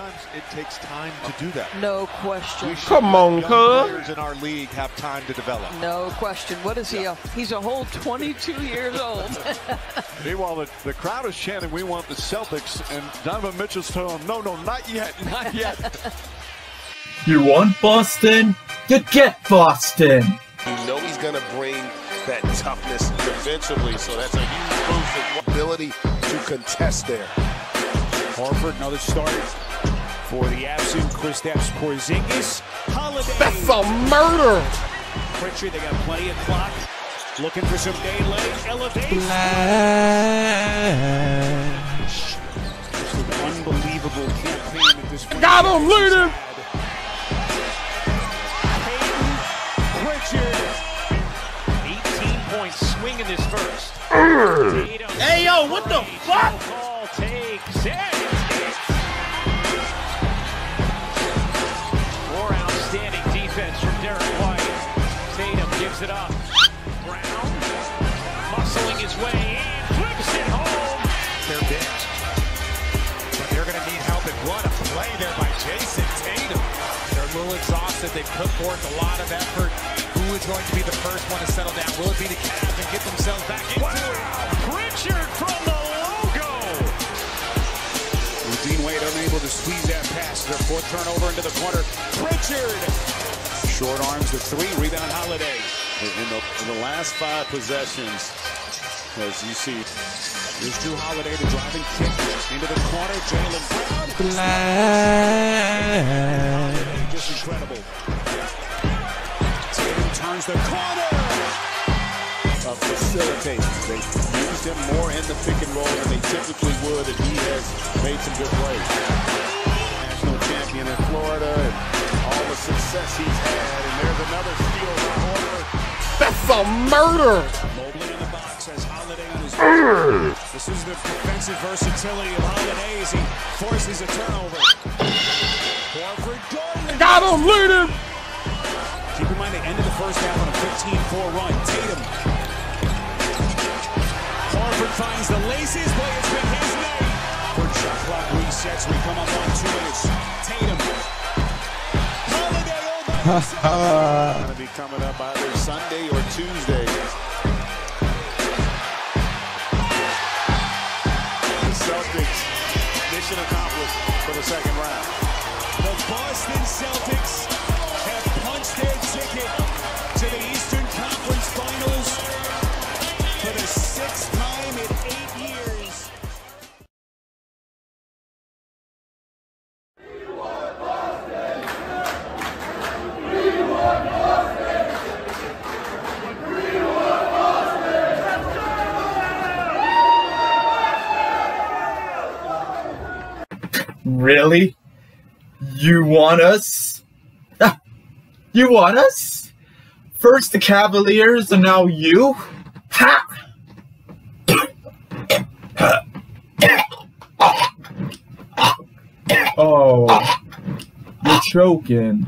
sometimes it takes time to do that. No question. Come on, Young cuz. players in our league have time to develop. No question. What is he? A, he's a whole 22 years old. Meanwhile, the, the crowd is chanting, "We want the Celtics," and Donovan Mitchell's telling them, "No, no, not yet, not yet." You want Boston? You get Boston. You know he's going to bring that toughness defensively, so that's a huge boost of ability to contest there. Horford, another start for the absent Kristaps Porzingis. Holiday. That's a murder. Pritchard, they got plenty of clock. Looking for some daylight. Elevation. Just an unbelievable campaign at this point. Got him, lead him. Pritchard. 18 point swing in this first. Hey, yo, what the fuck? Call takes it. Little exhausted. They've put forth a lot of effort. Who is going to be the first one to settle down? Will it be the Cavs and get themselves back into it? Pritchard from the logo. Dean Wade unable to squeeze that pass. Their fourth turnover into the corner. Pritchard. Short arms the three. Rebound Holiday. in the, in the last five possessions, as you see, Here's Jrue Holiday, the driving kick into the corner. Jaylen Brown. Just incredible. Tatum turns the corner. Uh, facilitate. They used him more in the pick and roll than they typically would, and he has made some good plays. National champion in Florida, and all the success he's had, and there's another steal by Horford. That's a murder. Mobley in the box as Holiday on his. This is the defensive versatility of Holiday as he forces a turnover. Horford. Got him, lead him. Keep in mind they ended the first half on a 15-4 run. Tatum. Horford finds the laces. Boy, it's been his night. Third shot clock resets. We come up on two minutes. Tatum. Holiday over. Going to be coming up either Sunday or Tuesday. The Celtics, mission accomplished for the second round. Really? You want us? Ah, You want us? First the Cavaliers and now you? Ha! Oh, you're choking.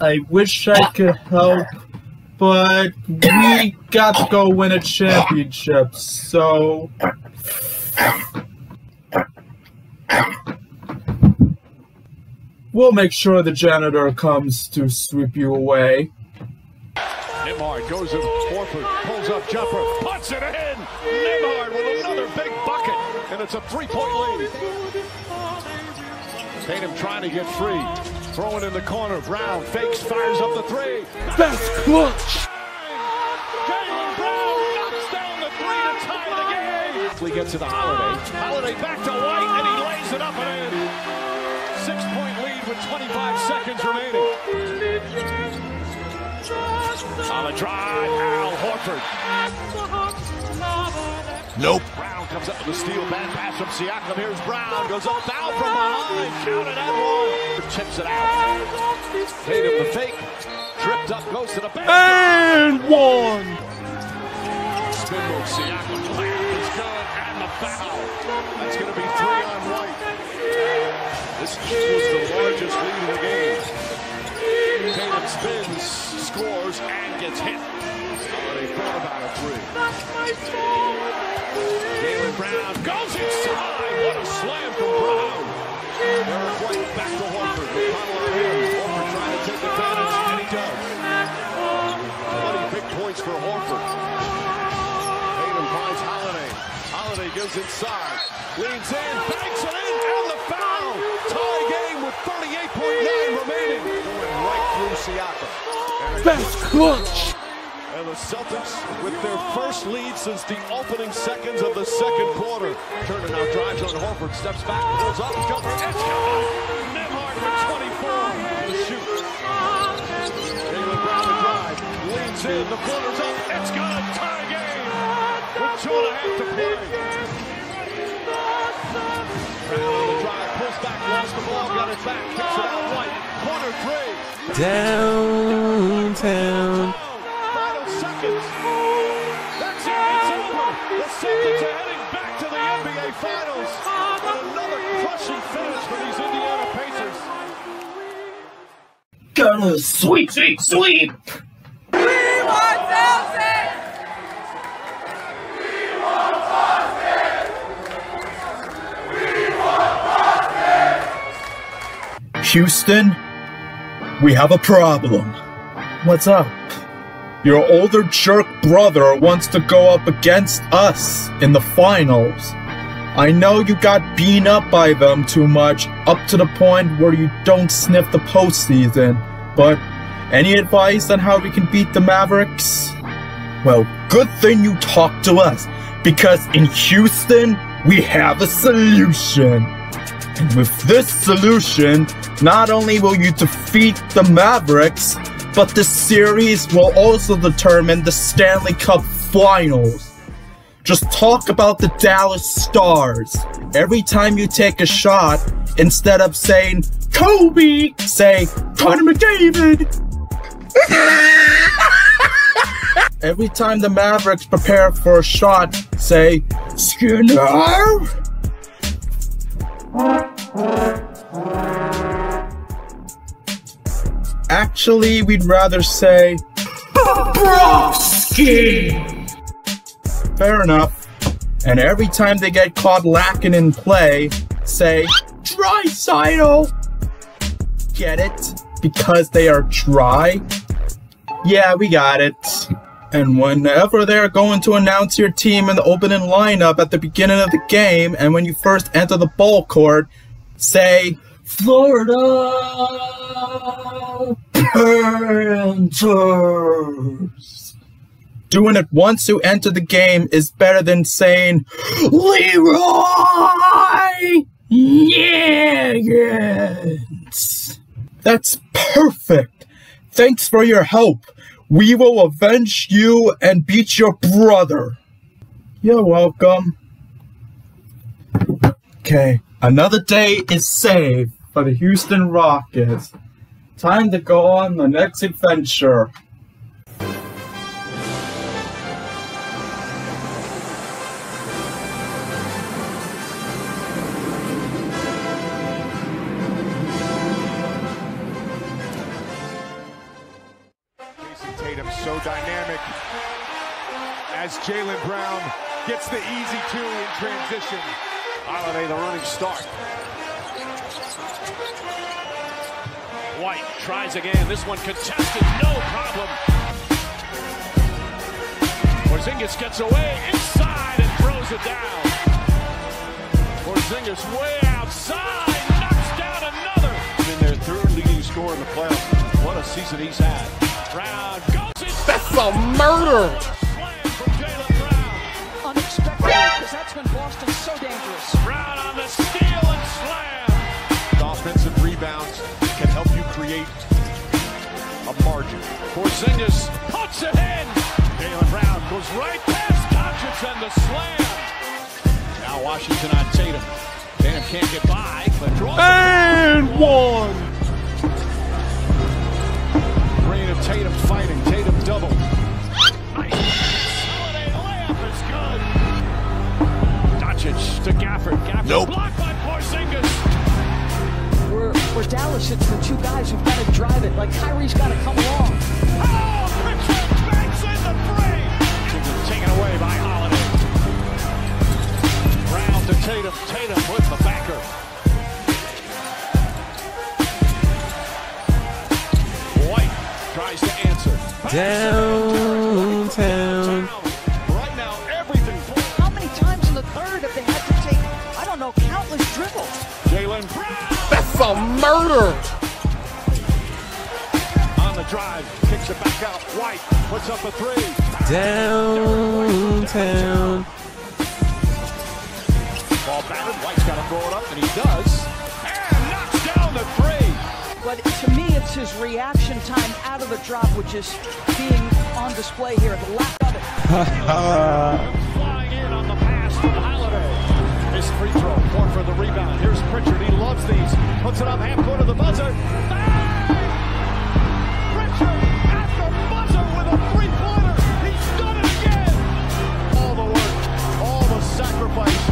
I wish I could help, but we got to go win a championship, so. We'll make sure the janitor comes to sweep you away. Nembhard goes to Horford, pulls up jumper, puts it in. Nembhard with another big bucket, and it's a three-point lead. Tatum trying to get free, throwing in the corner. Brown fakes, fires up the three. That's clutch. Jaylen Brown knocks down the three to tie the game. We get to the Holiday. Holiday back to White, and he lays it up and in. Six-point lead with 25 seconds remaining. On the drive, Al Horford. Nope. Brown comes up with the steal, bad pass from Siakam. Here's Brown, goes up, foul from behind, counted at one. Chips it out. Tatum the fake, tripped up, goes to the bench. And one. Spin move, Siakam, layup is good, and the foul. That's going to be three on White. This was the largest lead of the game. Tatum spins, scores, and gets hit. Holiday thought about a three. Jaylen Brown goes inside. What a slam from Brown. Derrick White back to Horford. On him. Horford trying to take advantage, and he does. 20 big points for Horford. Tatum finds Holiday. Holiday goes inside. Leans in, banks it That's clutch. And the Celtics with their first lead since the opening seconds of the second quarter. Turner now drives on Horford, steps back, pulls up, jumper, it's good. Nembhard for 24 to shoot. Jaylen Brown to drive, leans in, the floater's up, it's good. Tie game with two and a half to play. Brown on the drive, pulls back, lost the ball, got it back, kicks it out. Downtown. Final seconds. That's it. It's over. The Celtics are heading back to the NBA Finals. And another crushing finish for these Indiana Pacers. Gonna sweep, sweep, sweep! We want Celtics. Houston, we have a problem. What's up? Your older jerk brother wants to go up against us in the finals. I know you got beaten up by them too much, up to the point where you don't sniff the postseason. But any advice on how we can beat the Mavericks? Well, good thing you talked to us, because in Houston, we have a solution. With this solution, not only will you defeat the Mavericks, but the series will also determine the Stanley Cup Finals. Just talk about the Dallas Stars. Every time you take a shot, instead of saying Kobe, say Connor McDavid. Every time the Mavericks prepare for a shot, say Skinner. Actually, we'd rather say Bobrovsky. Fair enough. And every time they get caught lacking in play, say Draisaitl. Get it? Because they are dry? Yeah, we got it. And whenever they're going to announce your team in the opening lineup at the beginning of the game, and when you first enter the ball court, say Florida Panthers. Doing it once you enter the game is better than saying Leeroy Jenkins. That's perfect. Thanks for your help. We will avenge you and beat your brother. You're welcome. Okay, another day is saved for the Houston Rockets. Time to go on the next adventure. As Jaylen Brown gets the easy two in transition. Holiday the running start. White tries again. This one contested, no problem. Porzingis gets away inside and throws it down. Porzingis way outside, knocks down another. In their third leading scorer in the playoffs. What a season he's had. Brown goes. That's a murder. When Boston's so dangerous. Brown on the steal and slam. Offensive rebounds can help you create a margin. Porzingis puts it in. Jaylen Brown goes right past Doncic and the slam. Now Washington on Tatum. Tatum can't get by, but draws And one. Reign of Tatum fighting. Doncic to Gafford. Gafford Nope. blocked by Porzingis. We're, we're Dallas, it's the two guys who've got to drive it. Like Kyrie's got to come along. Oh, don't know, countless? Jaylen That's a murder. on the drive, kicks it back out. White puts up a three. Downtown. Ball batted. White's got to throw it up, and he does. And knocks down the three. But to me, it's his reaction time out of the drop, which is being on display here. At the lack of it. His free throw. Horn for the rebound. Here's Pritchard. He loves these. Puts it up half court of the buzzer. Bang! Pritchard the buzzer with a three-pointer. He's done it again. All the work, all the sacrifice,